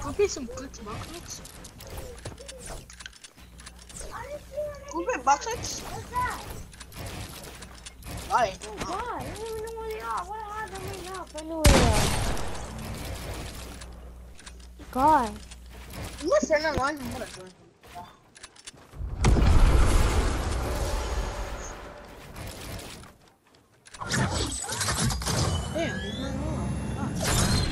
Copy some clicks, box we do? Go play some clicks, buckets. Go play buckets. Why? Why? I don't even know where they are. What are they up? I know where they are. God. Unless they're not I'm gonna join. Damn, he's not on.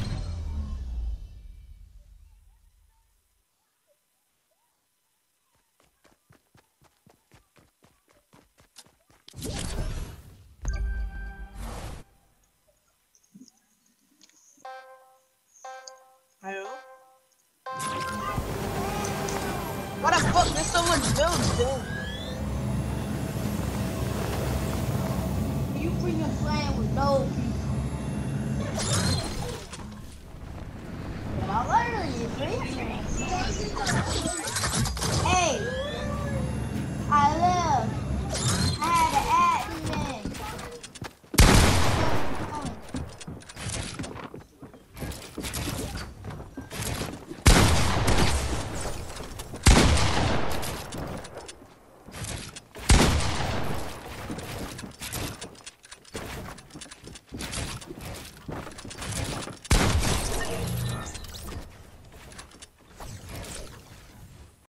What the fuck? There's so much builds, dude. You bring a plan with no